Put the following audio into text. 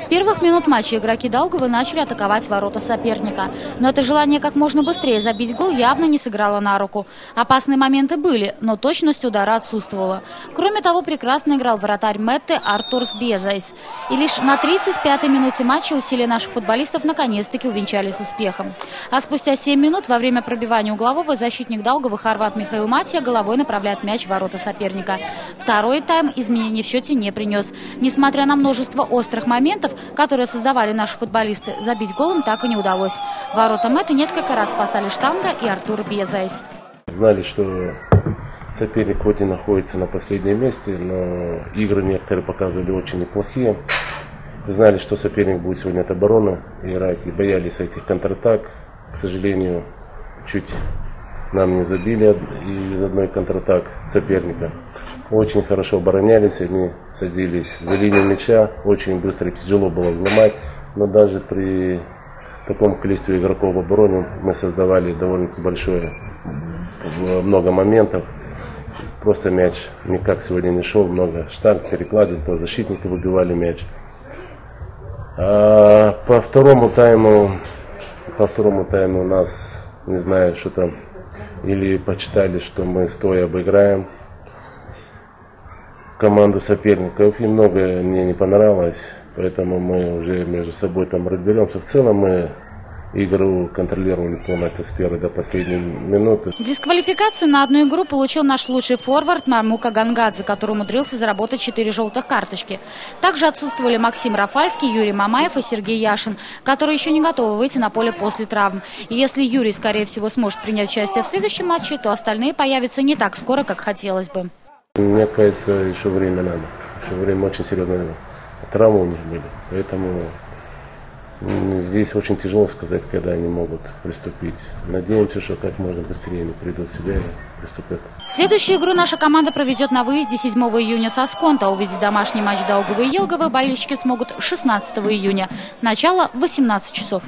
С первых минут матча игроки Даугавы начали атаковать ворота соперника. Но это желание как можно быстрее забить гол явно не сыграло на руку. Опасные моменты были, но точность удара отсутствовала. Кроме того, прекрасно играл вратарь Метты Артурс Безайс. И лишь на 35-й минуте матча усилия наших футболистов наконец-таки увенчались успехом. А спустя 7 минут во время пробивания углового защитник Даугавы Хорват Михаил Матья головой направляет мяч в ворота соперника. Второй тайм изменений в счете не принес. Несмотря на множество острых моментов, которые создавали наши футболисты, забить голом так и не удалось. Ворота Мэтта несколько раз спасали Штанга и Артур Безайс. Знали, что соперник хоть и находится на последнем месте, но игры некоторые показывали очень неплохие. Знали, что соперник будет сегодня от обороны играть и боялись этих контратак. К сожалению, чуть нам не забили из одной контратак соперника. Очень хорошо оборонялись, они садились за линию мяча, очень быстро, тяжело было взломать, но даже при таком количестве игроков в обороне мы создавали довольно-таки большое, много моментов. Просто мяч никак сегодня не шел, много штанг, перекладин, то защитники выбивали мяч. А по второму тайму, по второму тайму у нас, не знаю, что там, или почитали, что мы стоя обыграем команду соперников. И многое мне не понравилось, поэтому мы уже между собой там разберемся. В целом мы игру контролировали полностью с первой до последней минуты. Дисквалификацию на одну игру получил наш лучший форвард Мармука Гангадзе, который умудрился заработать четыре желтых карточки. Также отсутствовали Максим Рафальский, Юрий Мамаев и Сергей Яшин, которые еще не готовы выйти на поле после травм. И если Юрий, скорее всего, сможет принять участие в следующем матче, то остальные появятся не так скоро, как хотелось бы. Мне кажется, еще время надо. Еще время очень серьезное. Травмы у них были. Поэтому здесь очень тяжело сказать, когда они могут приступить. Надеемся, что как можно быстрее они придут в себя и приступят. Следующую игру наша команда проведет на выезде 7 июня со Сконта. Увидеть домашний матч Даугавы и Елговы болельщики смогут 16 июня. Начало в 18 часов.